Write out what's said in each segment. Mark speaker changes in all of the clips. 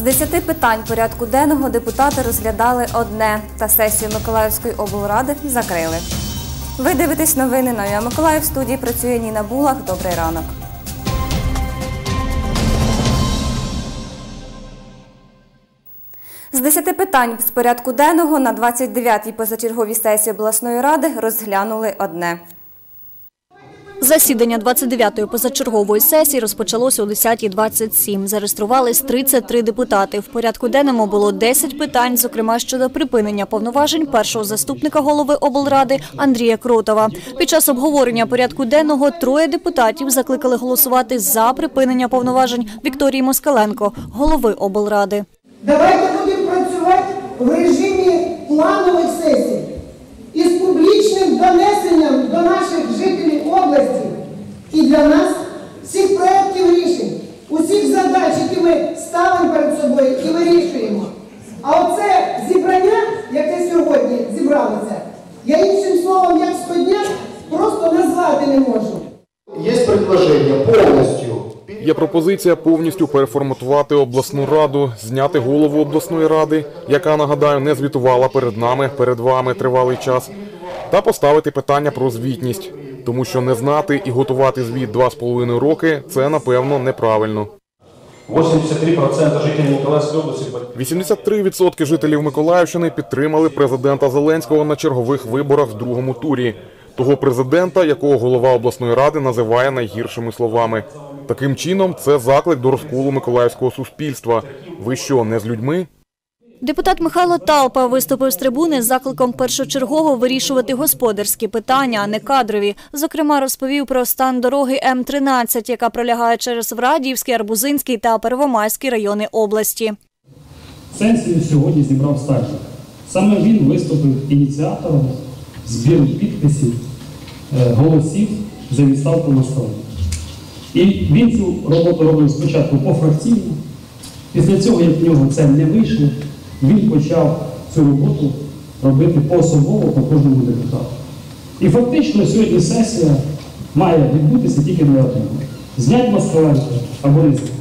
Speaker 1: З 10 питань порядку денного депутати розглядали одне, та сесію Миколаївської облради закрили. Ви дивитесь новини на ЮА Миколаїв. В студії працює Ніна Булах. Добрий ранок. З 10 питань з порядку денного на 29-й позачерговій сесії обласної ради розглянули одне.
Speaker 2: Засідання 29-ї позачергової сесії розпочалося о 10.27. Зареєструвались 33 депутати. В порядку денному було 10 питань, зокрема щодо припинення повноважень першого заступника голови облради Андрія Кротова. Під час обговорення порядку денного троє депутатів закликали голосувати за припинення повноважень Вікторії Москаленко, голови облради.
Speaker 3: Давайте будемо ми ставимо перед собою і вирішуємо. А оце зібрання, яке сьогодні зібралося, я іншим словом, як сходня, просто назвати не можу.
Speaker 4: Есть предложение полностью
Speaker 5: Є пропозиція повністю переформатувати обласну раду, зняти голову обласної ради, яка нагадаю не звітувала перед нами, перед вами тривалий час, та поставити питання про звітність, тому що не знати і готувати звіт два з половиною роки це напевно неправильно.
Speaker 6: 83% жителей Николаевской области под-
Speaker 5: 83% жителів Миколаївщини підтримали президента Зеленського на чергових виборах в другому турі. Того президента, якого голова обласної ради називає найгіршими словами. Таким чином, це заклик до розколу миколаївського суспільства. Ви що, не з людьми?
Speaker 2: Депутат Михайло Талпа виступив з трибуни з закликом першочергово вирішувати господарські питання, а не кадрові. Зокрема, розповів про стан дороги М-13, яка пролягає через Врадіївський, Арбузинський та Первомайський райони області.
Speaker 7: Сесію сьогодні зібрав Стальчик. Саме він виступив ініціатором збіру підписів е, голосів за відставку сторону. І він цю роботу робив спочатку пофракційно. Після цього, як в нього це не вийшло, він почав цю роботу робити поособово по кожному депутату. І фактично сьогодні сесія має відбутися тільки на одному. Знять Москаленко або знять.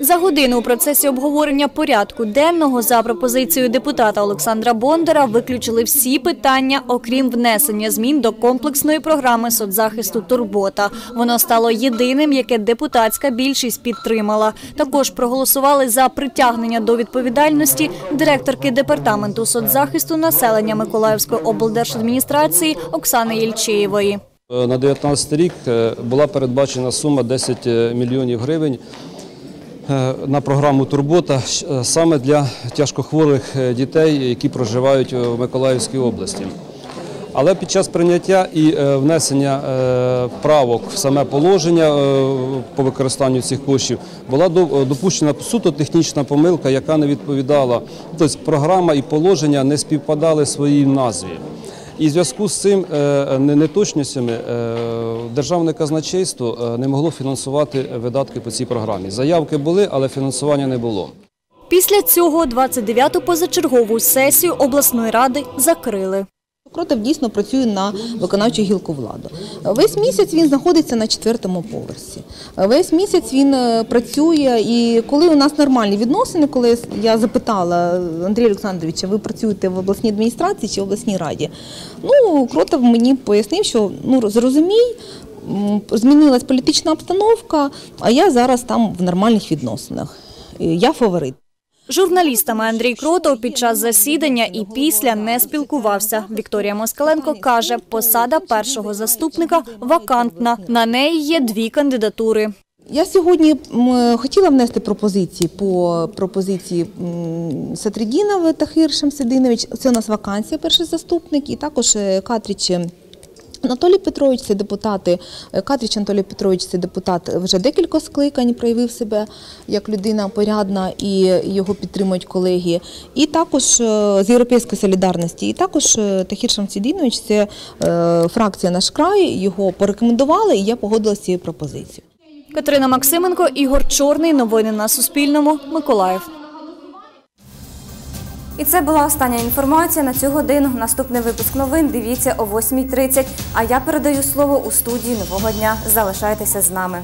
Speaker 2: За годину у процесі обговорення порядку денного за пропозицією депутата Олександра Бондара виключили всі питання, окрім внесення змін до комплексної програми соцзахисту Турбота. Воно стало єдиним, яке депутатська більшість підтримала. Також проголосували за притягнення до відповідальності директорки департаменту соцзахисту населення Миколаївської облдержадміністрації Оксани Єльчеєвої.
Speaker 8: Е, На 2019 рік е, була передбачена сума 10 мільйонів гривень е, на програму Турбота е, саме для тяжкохворих е, дітей, які проживають е, в Миколаївській області. Але під час прийняття і е, внесення е, правок в саме положення е, по використанню цих коштів була е, допущена суто технічна помилка, яка не відповідала. Тобто програма і положення не співпадали своїй назві. І в зв'язку з цим е, неточностями е, державне казначейство е, не могло фінансувати видатки по цій програмі. Заявки були, але фінансування не було.
Speaker 2: Після цього 29-ту позачергову сесію обласної ради закрили.
Speaker 9: Кротов дійсно працює на виконавчу гілку влади. Весь місяць він знаходиться на четвертому поверсі. Весь місяць він е, працює, і коли у нас нормальні відносини, коли я запитала Андрія Олександровича, ви працюєте в обласній адміністрації чи в обласній раді? Ну, Кротов мені пояснив, що ну зрозумій, змінилась політична обстановка, а я зараз там в нормальних відносинах. Е, Я фаворит.
Speaker 2: Журналістами Андрій Кротов під час засідання і після не спілкувався. Вікторія Москаленко каже, посада першого заступника вакантна. На неї є дві кандидатури.
Speaker 9: Я сьогодні хотіла внести пропозиції по пропозиції Сатридінова Тахир Шамсидинович. Це у нас вакансія, перший заступник, і також е, Катріч Анатолій Петрович, це депутати. е, Катріч Анатолій Петрович, це депутат вже декілька скликань, проявив себе як людина порядна і його підтримують колеги. І також е, з Європейської солідарності, і також е, Тахір Шамсидинович, це фракція наш край, його порекомендували, і я погодилася з цією пропозицією.
Speaker 2: Катерина Максименко, Ігор Чорний. Новини на Суспільному. Миколаїв.
Speaker 1: І це була остання інформація на цю годину. Наступний випуск новин дивіться о 8.30. А я передаю слово у студії нового дня. Залишайтеся з нами.